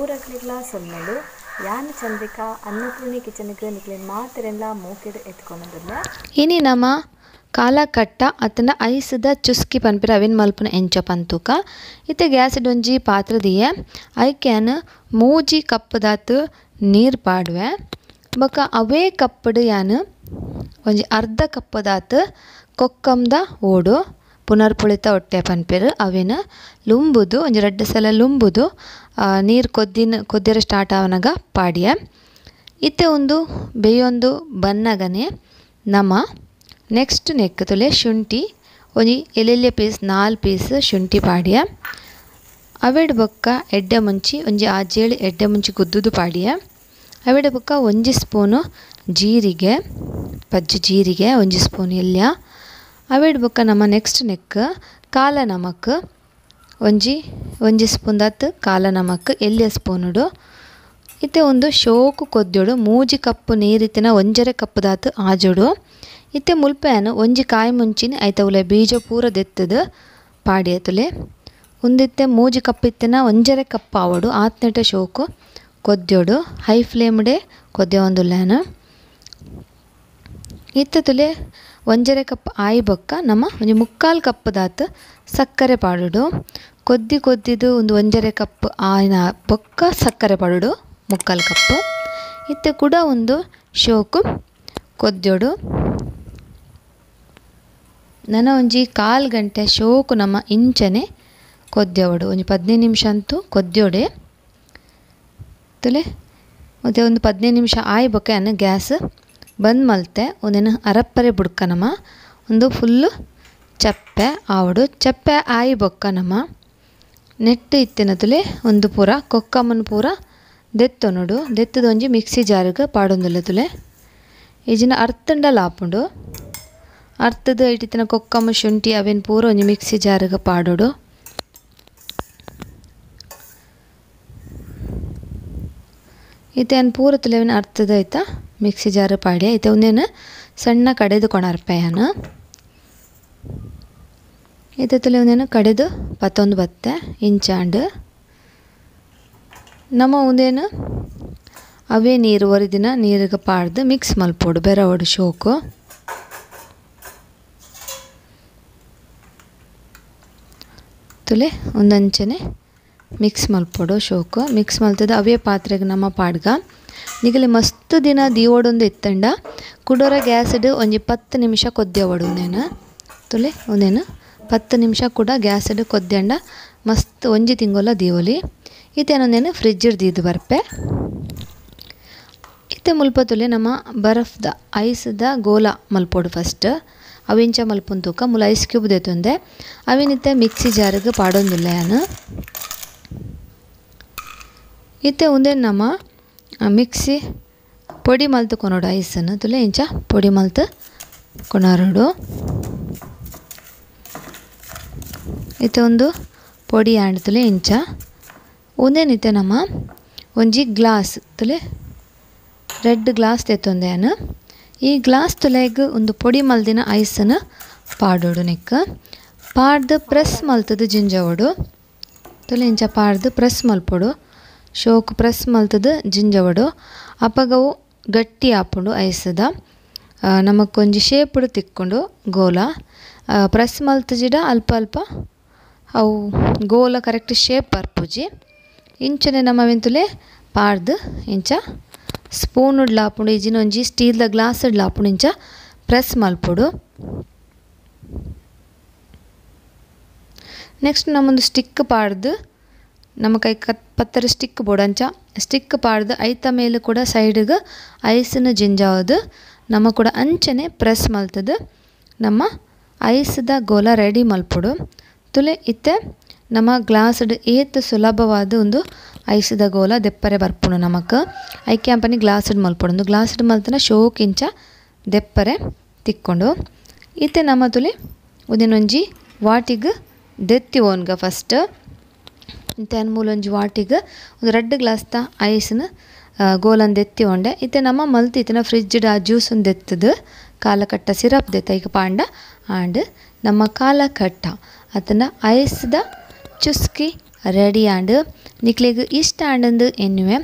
ಪೂರಕ್ಲಿಗ್ಲ ಸೊನ್ನಲು ಯಾನ್ ಚಂದ್ರಿಕಾ ಅನ್ನಪೂರ್ಣಿ ಕಿಚನ್ಗೆ ನಿಕ್ಲೆನ್ ಮಾತ್ರೆಲ್ಲ ಮೂಕೆಡ್ ಎತ್ಕೊನೊಂದುಲ್ಲೆ ಇನಿ ನಮ ಕಾಲಕಟ್ಟ ಅತನ ಐಸದ ಚುಸ್ಕಿ ಪನ್ಪಿರ ಅವೆನ್ ಮಲ್ಪನ ಎಂಚ ಪಂತುಕ. ಇತ್ತೆ ಗ್ಯಾಸ್ ಡೊಂಜಿ ಪಾತ್ರದಿಯ, ಐಕ್ಯಾನ್ ಮೂಜಿ ಕಪ್ಪದಾತ ನೀರ್ ಪಾಡುವೆ. ಬೊಕ ಅವೇ ಕಪ್ಪಡ ಯಾನ್ ಒಂಜಿ ಅರ್ಧ ಕಪ್ಪದಾತ ಕೊಕ್ಕಂದ ಓಡು. ಪುನರ್ಪುಳಿತ ಹೊಟ್ಟೆ ಪನ್ಪೆರ್, ಅವೆನ್ ಲುಂಬುದು, ಒಂಜಿ ರಡ್ಡ್ ಸಲ ಲುಂಬುದು ನೀರು ಕೊದ್ದಿನ, ಕೊದ್ದಿರ ಸ್ಟಾರ್ಟ್ ಆವನಗ ಪಾಡಿಯ. ಇತ್ತೆ ಉಂದು ಬೇಯೊಂದು ಬನ್ನಗನೆ, ನಮ. ನೆಕ್ಸ್ಟ್ ನೆಕ್ ತುಲೆ ಶುಂಠಿ, ಒಂಜಿ ಎಲೆಲ್ಯ ಪೀಸ್ ನಾಲ್ ಪೀಸ್ ಶುಂಠಿ ಪಾಡ್ಯ. ಅವೆಡ್ ಬೊಕ್ಕ ಎಡ್ಡೆ ಮುಂಚಿ, ಒಂಜಿ ಆಜೇಳು ಎಡ್ಡೆ ಮುಂಚಿ ಗುದ್ದುದು ಪಾಡ್ಯ. ಅವೆಡ್ ಬೊಕ್ಕ ಒಂಜಿ ಸ್ಪೂನು ಜೀರಿಗೆ, ಪಜ್ಜಿ ಜೀರಿಗೆ, ಒಂಜಿ ಸ್ಪೂನ್ ಎಲ್ಯ. ಅವೆಡ್ ಬೊಕ್ಕ ನಮ್ಮ ನೆಕ್ಸ್ಟ್ ನೆಕ್ ಕಾಲ ನಮಕ್ ಒಂಜಿ ಒಂಜಿ ಸ್ಪೂನ್ ದತ್ ಕಾಲ ನಮಕ್ ಎಲ್ಯ ಸ್ಪೂನುಡು ಇತ್ತೆ ಒಂದು ಶೋಕು ಕೊದ್ಯೊಡು ಮೂಜಿ ಕಪ್ಪು ನೀರಿತ್ತಿನ ಒಂಜರೆ ಕಪ್ಪುದಾತ್ ಆಜೊಡು ಇತ್ತೆ ಮುಲ್ಪೆಯನ್ನು ಒಂಜಿ ಕಾಯಿ ಮುಂಚಿನ ಐತ ಉಲೆ ಬೀಜ ಪೂರ ದೆತ್ತದು ಪಾಡಿಯತುಲೆ ಉಂದಿತ್ತೆ ಮೂಜಿ ಕಪ್ಪಿತ್ತಿನ ಒಂಜರೆ ಕಪ್ ಆವಡು ಆತ್ನೆಟ ಶೋಕು ಕೊದ್ಯೊಡು ಹೈ ಫ್ಲೇಮ್ಡೆ ಕೊದ್ಯ ಒಂದುಲ್ಲೇನು ಇತ್ತ ತುಲೆ ಒಂಜರೆ ಕಪ್ ಆಯಿ ಬೊಕ್ಕ ನಮ್ಮ ಒಂಜಿ ಮುಕ್ಕಾಲು ದಾತ ಸಕ್ಕರೆ ಪಾಡುಡು. ಕೊದ್ದಿ ಕೊದ್ದಿದು ಒಂದು ಒಂಜರೆ ಕಪ್ ಆಯಿನ ಬೊಕ್ಕ ಸಕ್ಕರೆ ಪಾಡುಡು, ಮುಕ್ಕಾಲು ಕಪ್. ಇತ್ತೆ ಕೂಡ ಒಂದು ಶೋಕು ಕೊದ್ದೋಡು ನನ ಒಂಜಿ ಕಾಲು ಗಂಟೆ ಶೋಕು ನಮ್ಮ ಇಂಚನೆ ಕೊದ್ಯವಡು ಒಂಜಿ ಪದಿನೈದು ನಿಮಿಷ ಅಂತೂ ಕೊದ್ದೋಡೆ ತುಲೆ ಮತ್ತು ಒಂದು ಪದಿನೈದು ನಿಮಿಷ ಆಯಿ ಬೊಕ್ಕ ಅನ್ನ ಗ್ಯಾಸ್ ಬಂದ್ ಮಲ್ತೆ, ಒಂದೇನು ಅರಪ್ಪರೆ ಬುಡ್ಕ ನಮ್ಮ ಒಂದು ಫುಲ್ಲು ಚಪ್ಪೆ ಆವಡು. ಚಪ್ಪೆ ಆಯಿ ಬೊಕ್ಕ ನಮ್ಮ ನೆಟ್ಟು ಇತ್ತಿನ ಒಂದು ಪೂರ, ಕೊಕ್ಕಮ್ಮನ ಪೂರ ದೆತ್ತೊನುಡು. ದೆತ್ತದ ಒಂಜಿ ಮಿಕ್ಸಿ ಜಾರಿಗೆ ಪಾಡೊಂದುಲ್ಲ ತುಲೆ ಇಜಿನ ಅರ್ತಂಡಲ ಆಪುಂಡು ಅರ್ಥದ ಇಟ್ಟಿತ್ತಿನ ಕೊಕ್ಕಮ್ಮ ಶುಂಠಿ ಅವೆನ್ ಪೂರ ಒಂಜಿ ಮಿಕ್ಸಿ ಜಾರಿಗೆ ಪಾಡೋಡು. ಇತ್ತೆ ಪೂರ ತುಲೆವಿನ ಅರ್ತದ ಐತ? ಮಿಕ್ಸಿ ಜಾರು ಪಾಡಿ ಐತೆ ಒಂದೇನು ಸಣ್ಣ ಕಡೆದು ಕೊಣರ್ಪೆಯನು ಇತ್ತೆ ತುಲೆ ಒಂದೇನು ಕಡೆದು ಪತ್ತೊಂದು ಬತ್ತೆ, ಇಂಚಾಂಡ್. ನಮ್ಮ ಒಂದೇನು ಅವೇ ನೀರು ಒರಿದಿನ ನೀರಿಗೆ ಪಾಡ್ದು ಮಿಕ್ಸ್ ಮಲ್ಪೋಡು ಬೆರವಡು ಶೋಕು. ತುಲೆ ಒಂದಂಚನೆ ಮಿಕ್ಸ್ ಮಲ್ಪೋಡು, ಶೋಕು. ಮಿಕ್ಸ್ ಮಲ್ತದ ಅವೇ ಪಾತ್ರೆಗೆ ನಮ್ಮ ಪಾಡ್ಗ. ನಿಗಲಿ ಮಸ್ತ್ ದಿನ ದೀವೊಡೊಂದು ಇತ್ತಂಡ. ಕುಡೋರ ಗ್ಯಾಸ್ಡ್ ಒಂಜಿ ಪತ್ತು ನಿಮಿಷ ಕೊದ್ದೆವಡು ಒಂದೇನು. ತುಲೆ, ಒಂದೇನು? ಪತ್ತು ನಿಮಿಷ ಕೂಡ ಗ್ಯಾಸ್ಡ್ ಕೊದ್ದೆಂಡ ಮಸ್ತ್ ಒಂಜಿ ತಿಂಗೊಲ ದೀವೊಲಿ. ಇತ್ತೇನೊಂದೇನು ಫ್ರಿಜ್ಜಡ್ ದೀದು ಬರ್ಪೆ. ಇತ್ತೆ ಮುಲ್ಪ ತುಲೆ ನಮ್ಮ ಬರಫ್ದ, ಐಸ್ದ ಗೋಲ ಮಲ್ಪೋಡು ಫಸ್ಟ್. ಅವಿಂಚ ಮಲ್ಪುನ್ ತೂಕ ಮುಲ ಐಸ್ ಕ್ಯೂಬ್ ದೆತೊಂದೆ ಅವಿನಿತ್ತೆ ಮಿಕ್ಸಿ ಜಾರಿಗೆ ಪಾಡೊಂದಿಲ್ಲ ಏನು ಇತ್ತೆ ಉಂದೆ ನಮ್ಮ ಮಿಕ್ಸಿ ಪೊಡಿ ಮಲ್ತು ಕೊನೋಡು ಐಸನ್ನು. తులే ಇಂಚ ಪೊಡಿ ಮಲ್ತು ಕೊನಾರೋಡು. ಇತ್ತೆ ಒಂದು ಪೊಡಿ ಆಂಡ್ ತುಲೆ ಇಂಚ. ಉಂದೇನಿತ್ತೆ ನಮ್ಮ ಒಂಜಿ ಗ್ಲಾಸ್ ತುಲೆ ರೆಡ್ ಗ್ಲಾಸ್ ತೆತ್ತೊಂದೇನು ಈ ಗ್ಲಾಸ್ ತುಲೆಗ್ ಒಂದು ಪೊಡಿ ಮಲ್ದಿನ ಐಸನ್ನು ಪಾಡೋಡು ನಿಕ್ಕ. ಪಾಡ್ದು ಪ್ರೆಸ್ ಮಲ್ತದು ಜಿಂಜವಡು. ತುಲೆ ಇಂಚ ಪಾಡ್ದು ಪ್ರೆಸ್ ಮಲ್ಪೊಡು. ಶೋಕ್ ಪ್ರೆಸ್ ಮಲ್ತದ ಜಿಂಜವಡು. ಅಪಗವು ಗಟ್ಟಿ ಆಪುಂಡು ಐಸದ ನಮಕೊಂಜಿ ಶೇಪುಡು ತಿಕ್ಕೊಂಡು ಗೋಲ. ಪ್ರೆಸ್ ಮಲ್ತಜಿಡ ಅಲ್ಪ ಅಲ್ಪ ಅವು ಗೋಲ ಕರೆಕ್ಟ್ ಶೇಪ್ ಬರ್ಪುಜಿ. ಇಂಚನೆ ನಮ್ಮವೆಂತುಲೆ ಪಾಡ್ದು ಇಂಚ. ಸ್ಪೂನುಡ್ ಲಾಪುಂಡು ಇಜಿನ ಒಂಜಿ ಸ್ಟೀಲ್ದ ಗ್ಲಾಸ್ಡ್ ಲಾಪುಂಡು ಇಂಚ ಪ್ರೆಸ್ ಮಲ್ಪುಡು. ನೆಕ್ಸ್ಟ್ ನಮ್ಮೊಂದು ಸ್ಟಿಕ್ ಪಾಡ್ದು ನಮ್ಮ ಕೈ ಕತ್ ಪತ್ತರ ಸ್ಟಿಕ್ ಪಾಡ್ದು ಐತ ಮೇಲೆ ಕೂಡ ಸೈಡ್ಗೆ ಐಸನ್ನು ಜಿಂಜಾವದು ನಮ್ಮ ಕೂಡ ಅಂಚನೆ ಪ್ರೆಸ್ ಮಲ್ತದು. ನಮ್ಮ ಐಸದ ಗೋಲ ರೆಡಿ ಮಲ್ಪಡು. ತುಲೆ ಇತ್ತೆ, ನಮ್ಮ ಗ್ಲಾಸ್ಡ್ ಏತ್ ಸುಲಭವಾದ ಒಂದು ಐಸದ ಗೋಲ ದೆಪ್ಪರೆ ಬರ್ಪುಂಡು ನಮಕ್. ಐ ಕ್ಯಾಂಪನಿ ಗ್ಲಾಸ್ಡ್ ಮಲ್ಪಡೊಂದು ಗ್ಲಾಸ್ಡ್ ಮಲ್ತನ ಶೋಕಿಂಚ ದೆಪ್ಪರೆ ತಿಕ್ಕೊಂಡು. ಇತ್ತೆ ನಮ್ಮ ತುಲೆ, ಉದಿನೊಂಜಿ ವಾಟಿಗೆ ದೆತ್ತಿ ಓನ್ಗ ಫಸ್ಟ್ ಇಂತೆ ಮೂಲೊಂಜಿ ವಾಟಿಗ್ ಒಂದು ರಡ್ಡ್ ಗ್ಲಾಸ್ದ ಐಸ್ನ ಗೋಲನ್ ದೆತ್ತಿ ಉಂಡೆ ಇತ್ತೆ ನಮ್ಮ ಮಲ್ತಿತ್ತಿನ ಫ್ರಿಜ್ಡ್ ಆ ಜ್ಯೂಸನ್ ದೆತ್ತದು. ಕಾಲಕಟ್ಟ ಸಿರಪ್ ದೆತ್ತ ಈಗ ಪಾಂಡ. ಆಂಡ್ ನಮ್ಮ ಕಾಲಕಟ್ಟ ಅತನ ಐಸ್ದ ಚುಸ್ಕಿ ರೆಡಿ ಆಂಡ್ ನಿಕ್ಲೆಗ್ ಇಷ್ಟ ಆಂಡಂದು ಎನ್ನುವೆ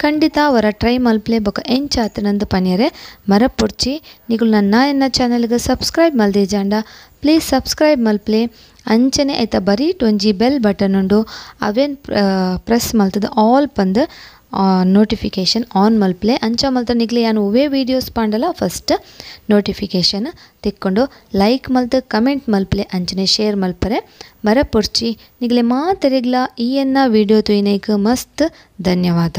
ಖಂಡಿತ ಅವರ ಟ್ರೈ ಮಲ್ಪಲೆ ಬೊಕ ಎಂಚ ಆತನಂದು ಪನಿಯರೆ ಮರಪೊಡ್ಚಿ ನಿಕುಲು ನನ್ನ ಎನ್ನ ಚಾನಲ್ಗೆ ಸಬ್ಸ್ಕ್ರೈಬ್ ಮಲ್ದೆ ಜಾಂಡ ಪ್ಲೀಸ್ ಸಬ್ಸ್ಕ್ರೈಬ್ ಮಲ್ಪಲೆ ಅಂಚನೆ ಐತ ಬರೀಟ್ ಒಂಜಿ ಬೆಲ್ ಬಟನ್ ಉಂಡು ಅವೆನ್ ಪ್ರೆಸ್ ಮಲ್ತದ ಆಲ್ ಪಂದ್ ನೋಟಿಫಿಕೇಷನ್ ಆನ್ ಮಲ್ಪಲೆ. ಅಂಚ ಮಲ್ತ ನಿಕ್ಲೆ ಯಾನು ಒವೇ ವೀಡಿಯೋಸ್ ಪಾಂಡಲ. ಫಸ್ಟ್ ನೋಟಿಫಿಕೇಷನ್ ತಿಕ್ಕೊಂಡು ಲೈಕ್ ಮಲ್ತ ಕಮೆಂಟ್ ಮಲ್ಪಲೆ, ಅಂಚನೆ ಶೇರ್ ಮಲ್ಪರೆ. ಮರ ಪೊಡ್ಚಿ ನಿಕ್ಲೆ ಮಾತೆರೆಗ್ಲ, ಈ ಎನ್ನ ವೀಡಿಯೋ ತುಯಿನೇಕ ಮಸ್ತ್ ಧನ್ಯವಾದ.